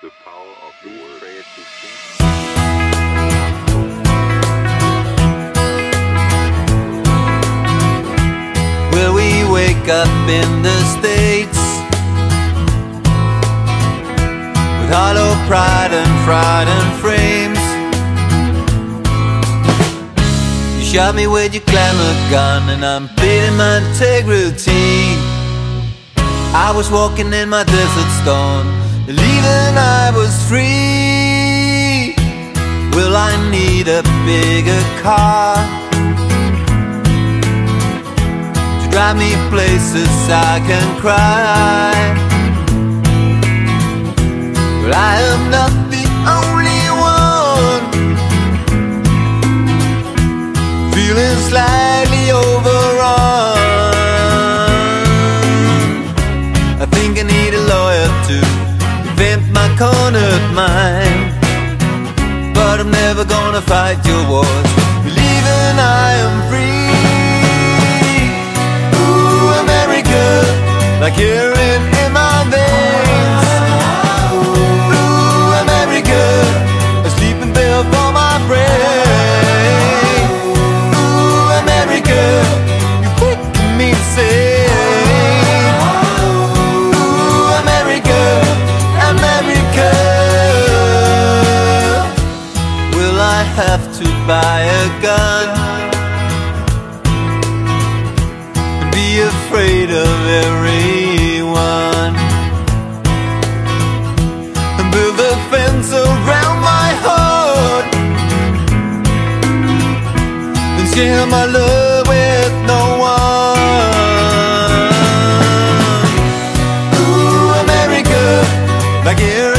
the power of the word. Pray to Will we wake up in the States? With hollow pride and frightened frames? You shot me with your glamour gun And I'm pleading my integrity. I was walking in my desert storm Believing I was free. Will I need a bigger car To drive me places I can cry? But I am not mind But I'm never gonna fight your wars. Believing I am free. Ooh, America Like urine in have to buy a gun. Be afraid of everyone. Build a fence around my heart. And share my love with no one. Ooh, America, like urine